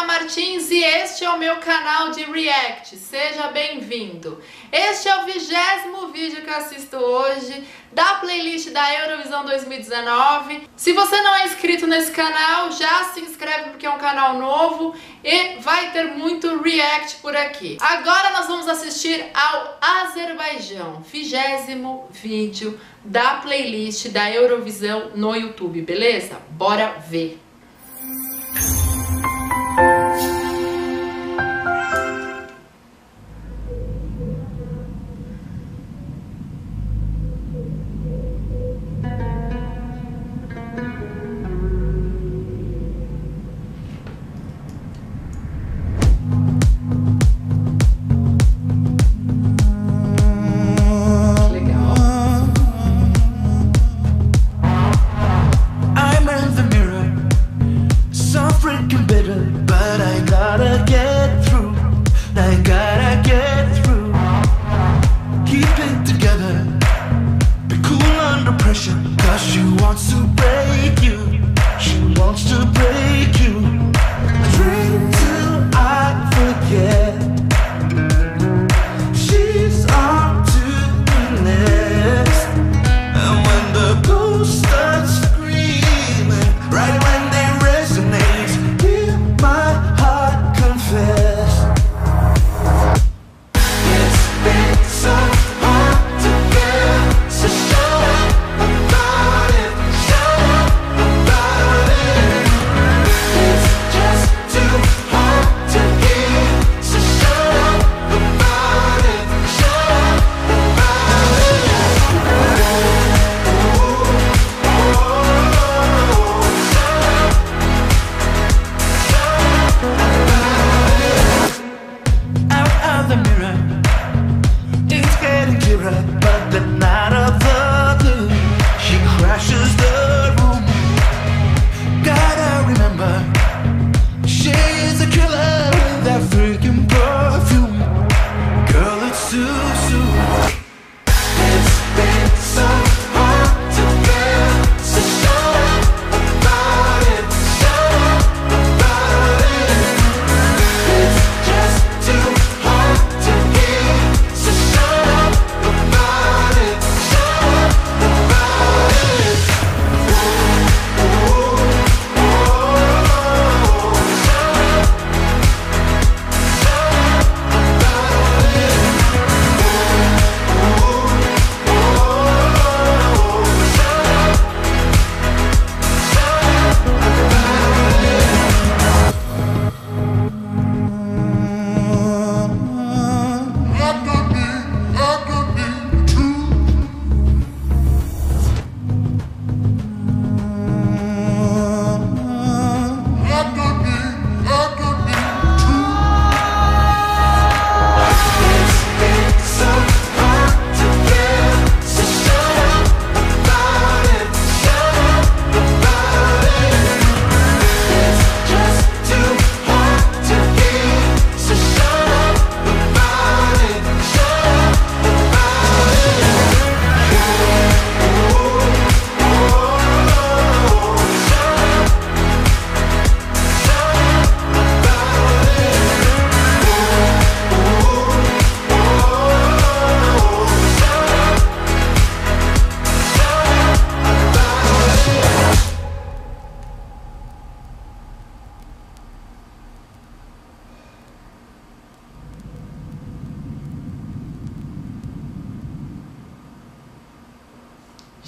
Ana Martins e este é o meu canal de React. Seja bem-vindo. Este é o vigésimo vídeo que eu assisto hoje da playlist da Eurovisão 2019. Se você não é inscrito nesse canal, já se inscreve porque é um canal novo e vai ter muito React por aqui. Agora nós vamos assistir ao Azerbaijão, vigésimo vídeo da playlist da Eurovisão no YouTube, beleza? Bora ver!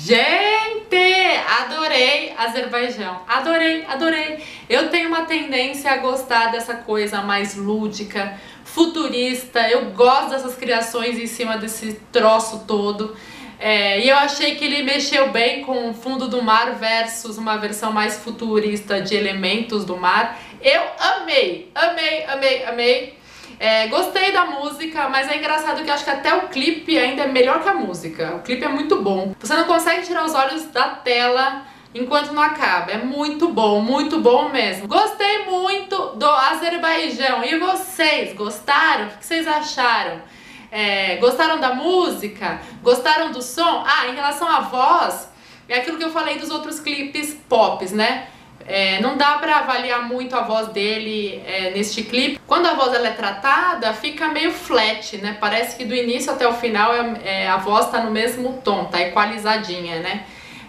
Gente, adorei Azerbaijão. Adorei, adorei. Eu tenho uma tendência a gostar dessa coisa mais lúdica, futurista. Eu gosto dessas criações em cima desse troço todo. É, e eu achei que ele mexeu bem com o fundo do mar versus uma versão mais futurista de elementos do mar. Eu amei, amei, amei, amei. É, gostei da música, mas é engraçado que acho que até o clipe ainda é melhor que a música. O clipe é muito bom. Você não consegue tirar os olhos da tela enquanto não acaba. É muito bom, muito bom mesmo. Gostei muito do Azerbaijão. E vocês, gostaram? O que vocês acharam? É, gostaram da música? Gostaram do som? Ah, em relação à voz, é aquilo que eu falei dos outros clipes pops, né? É, não dá pra avaliar muito a voz dele é, neste clipe. Quando a voz ela é tratada, fica meio flat, né? Parece que do início até o final é, é a voz tá no mesmo tom, tá equalizadinha, né?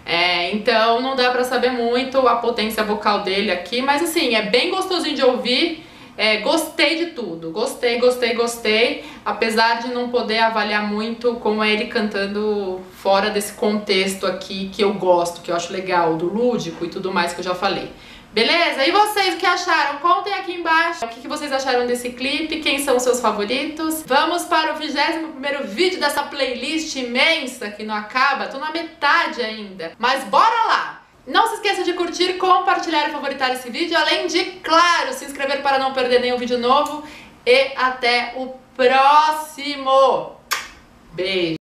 É, então não dá pra saber muito a potência vocal dele aqui, mas assim, é bem gostosinho de ouvir. É, gostei de tudo, gostei, gostei, gostei, apesar de não poder avaliar muito como é ele cantando fora desse contexto aqui que eu gosto, que eu acho legal, do lúdico e tudo mais que eu já falei. Beleza? E vocês o que acharam? Contem aqui embaixo o que vocês acharam desse clipe, quem são os seus favoritos. Vamos para o 21º vídeo dessa playlist imensa que não acaba, tô na metade ainda. Mas bora lá! Esqueça de curtir, compartilhar e favoritar esse vídeo, além de, claro, se inscrever para não perder nenhum vídeo novo. E até o próximo! Beijo!